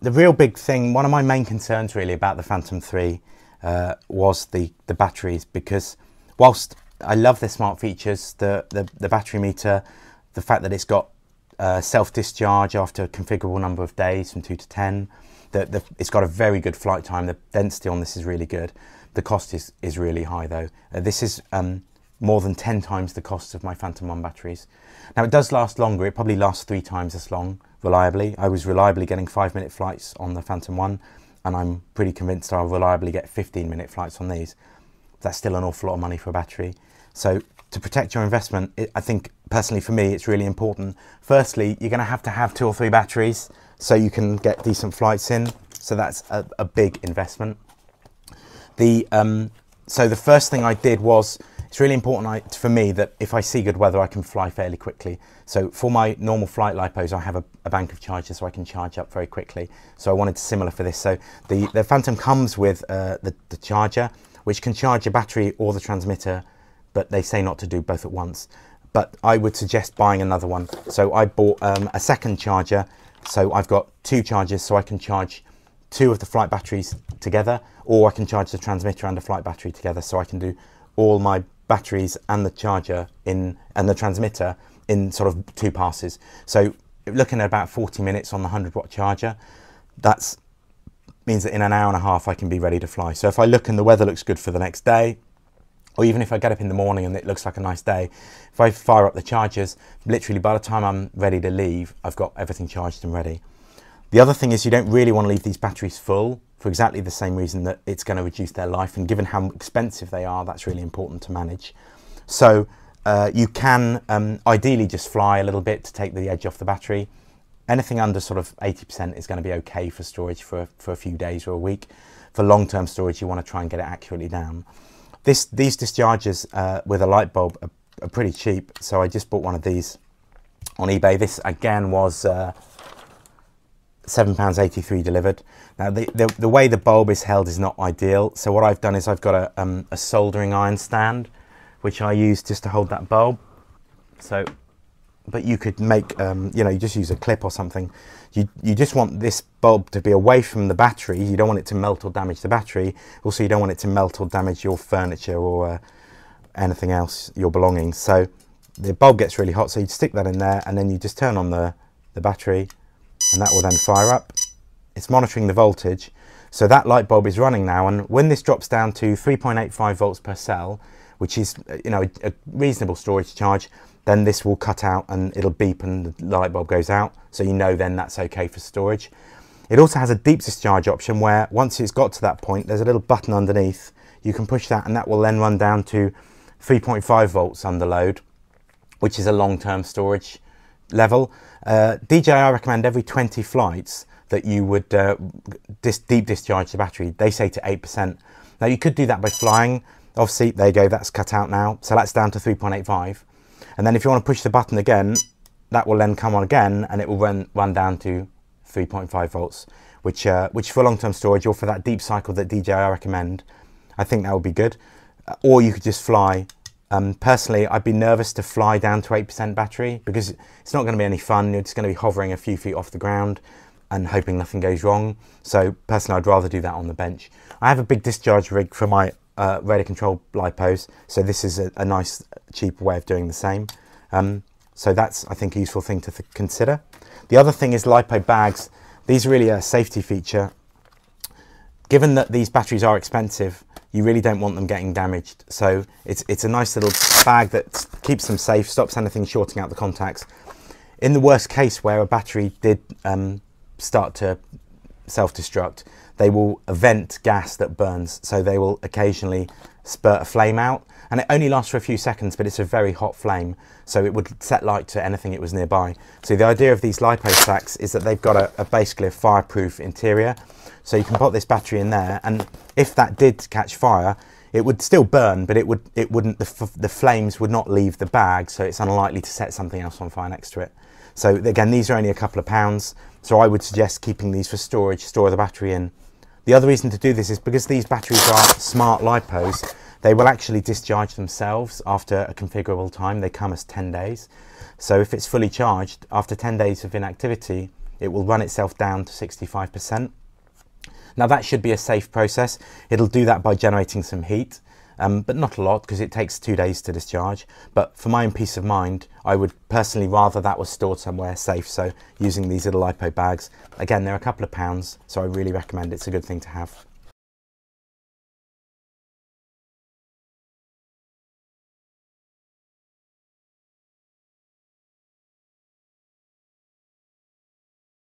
the real big thing, one of my main concerns really about the Phantom 3 uh, was the, the batteries because whilst I love the smart features, the, the, the battery meter, the fact that it's got uh, self-discharge after a configurable number of days from 2 to 10, the, the, it's got a very good flight time, the density on this is really good. The cost is, is really high though. Uh, this is um, more than 10 times the cost of my Phantom 1 batteries. Now it does last longer, it probably lasts three times as long reliably. I was reliably getting five minute flights on the Phantom 1 and I'm pretty convinced I'll reliably get 15 minute flights on these. That's still an awful lot of money for a battery. So to protect your investment, it, I think personally for me, it's really important. Firstly, you're gonna have to have two or three batteries so you can get decent flights in. So that's a, a big investment. The, um, so the first thing I did was it's really important for me that if I see good weather, I can fly fairly quickly. So for my normal flight lipos, I have a, a, bank of chargers so I can charge up very quickly. So I wanted similar for this. So the, the Phantom comes with uh, the, the charger, which can charge your battery or the transmitter, but they say not to do both at once. But I would suggest buying another one. So I bought um, a second charger. So I've got two chargers so I can charge two of the flight batteries together, or I can charge the transmitter and the flight battery together so I can do all my batteries and the charger in and the transmitter in sort of two passes. So looking at about 40 minutes on the 100 watt charger, that means that in an hour and a half I can be ready to fly. So if I look and the weather looks good for the next day, or even if I get up in the morning and it looks like a nice day, if I fire up the chargers, literally by the time I'm ready to leave, I've got everything charged and ready. The other thing is you don't really want to leave these batteries full for exactly the same reason that it's going to reduce their life. And given how expensive they are, that's really important to manage. So uh, you can um, ideally just fly a little bit to take the edge off the battery. Anything under sort of 80% is going to be okay for storage for, for a few days or a week. For long-term storage, you want to try and get it accurately down. This, these dischargers uh, with a light bulb are, are, pretty cheap, so I just bought one of these on eBay. This again was uh, £7.83 delivered. Now the, the, the, way the bulb is held is not ideal, so what I've done is I've got a, um, a soldering iron stand, which I use just to hold that bulb. So, but you could make, um, you know, you just use a clip or something. You, you just want this bulb to be away from the battery. You don't want it to melt or damage the battery. Also, you don't want it to melt or damage your furniture or uh, anything else, your belongings. So the bulb gets really hot, so you stick that in there and then you just turn on the, the battery and that will then fire up. It's monitoring the voltage. So that light bulb is running now. And when this drops down to 3.85 volts per cell, which is uh, you know a reasonable storage charge, then this will cut out and it'll beep and the light bulb goes out. So you know then that's okay for storage. It also has a deep discharge option where once it's got to that point, there's a little button underneath. You can push that and that will then run down to 3.5 volts under load, which is a long-term storage level. Uh, DJI recommend every 20 flights that you would uh, dis deep discharge the battery. They say to 8%. Now you could do that by flying. Obviously, there you go, that's cut out now. So that's down to 3.85. And then if you want to push the button again, that will then come on again and it will run, run down to 3.5 volts, which, uh, which for long-term storage or for that deep cycle that DJI recommend, I think that would be good. Uh, or you could just fly um, personally, I'd be nervous to fly down to 8% battery because it's not going to be any fun. You're just going to be hovering a few feet off the ground and hoping nothing goes wrong. So personally, I'd rather do that on the bench. I have a big discharge rig for my uh, radio control lipos, so this is a, a, nice, cheap way of doing the same. Um, so that's, I think, a useful thing to consider. The other thing is lipo bags. These are really a safety feature. Given that these batteries are expensive, you really don't want them getting damaged. So it's, it's a nice little bag that keeps them safe, stops anything shorting out the contacts. In the worst case where a battery did um, start to self-destruct, they will vent gas that burns. So they will occasionally spurt a flame out and it only lasts for a few seconds, but it's a very hot flame. So it would set light to anything it was nearby. So the idea of these LiPo sacks is that they've got a, a basically a fireproof interior. So you can put this battery in there, and if that did catch fire, it would still burn, but it would it wouldn't the, the flames would not leave the bag, so it's unlikely to set something else on fire next to it. So again, these are only a couple of pounds, so I would suggest keeping these for storage, store the battery in. The other reason to do this is because these batteries are smart lipos, they will actually discharge themselves after a configurable time. They come as 10 days. So if it's fully charged, after 10 days of inactivity, it will run itself down to 65%. Now that should be a safe process. It'll do that by generating some heat, um, but not a lot because it takes two days to discharge. But for my own peace of mind, I would personally rather that was stored somewhere safe. So using these little LiPo bags, again, they're a couple of pounds, so I really recommend it's a good thing to have.